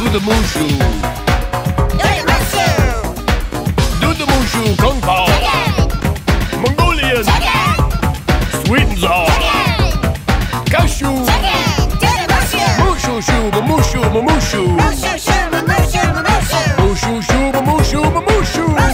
Do the Moo Shu. Do the Moo Shu Kung Pao. Mongolian. Chicken. Sweet and sour. Cashew. Mushu Shu, Mamushu, the Mushu Shu, Mamushu, Mamushu. Mushu Shu, Mamushu, Mamushu.